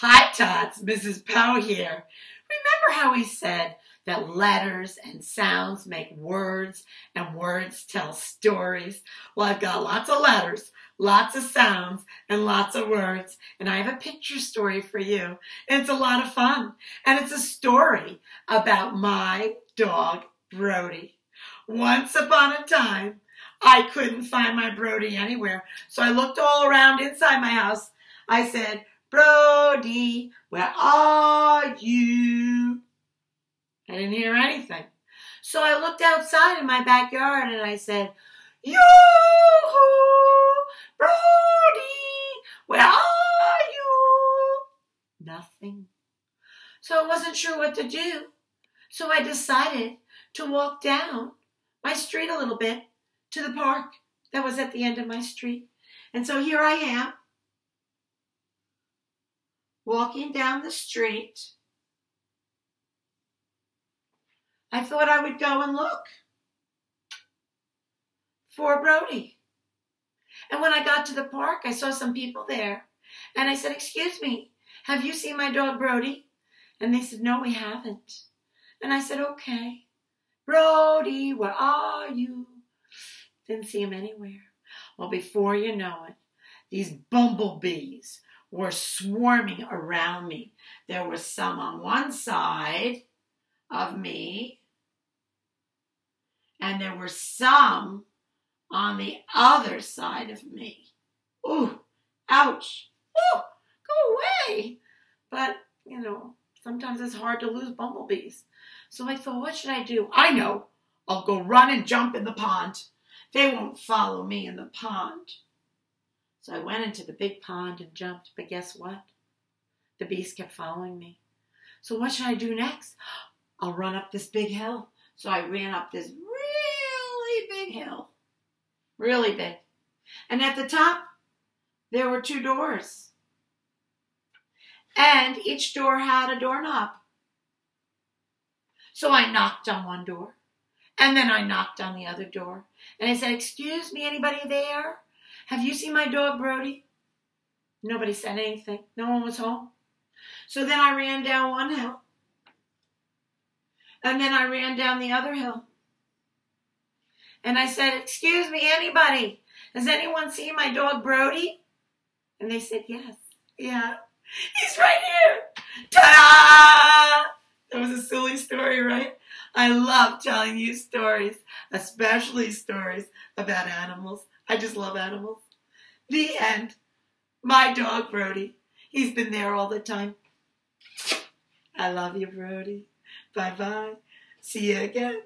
Hi, Tots. Mrs. Poe here. Remember how we said that letters and sounds make words and words tell stories? Well, I've got lots of letters, lots of sounds, and lots of words. And I have a picture story for you. It's a lot of fun. And it's a story about my dog, Brody. Once upon a time, I couldn't find my Brody anywhere. So I looked all around inside my house. I said, Brody, where are you? I didn't hear anything. So I looked outside in my backyard and I said, Yoo-hoo, Brody, where are you? Nothing. So I wasn't sure what to do. So I decided to walk down my street a little bit to the park that was at the end of my street. And so here I am walking down the street, I thought I would go and look for Brody. And when I got to the park, I saw some people there. And I said, Excuse me, have you seen my dog Brody? And they said, No, we haven't. And I said, Okay. Brody, where are you? Didn't see him anywhere. Well, before you know it, these bumblebees were swarming around me. There were some on one side of me, and there were some on the other side of me. Ooh, ouch. Ooh, go away. But, you know, sometimes it's hard to lose bumblebees. So I thought, what should I do? I know. I'll go run and jump in the pond. They won't follow me in the pond. So I went into the big pond and jumped, but guess what? The beast kept following me. So what should I do next? I'll run up this big hill. So I ran up this really big hill. Really big. And at the top, there were two doors. And each door had a doorknob. So I knocked on one door. And then I knocked on the other door. And I said, Excuse me, anybody there? Have you seen my dog, Brody? Nobody said anything. No one was home. So then I ran down one hill. And then I ran down the other hill. And I said, Excuse me, anybody? Has anyone seen my dog, Brody? And they said, Yes. Yeah. He's right here. Ta da! That was a silly story, right? I love telling you stories, especially stories about animals. I just love animals. The end. My dog, Brody. He's been there all the time. I love you, Brody. Bye bye. See you again.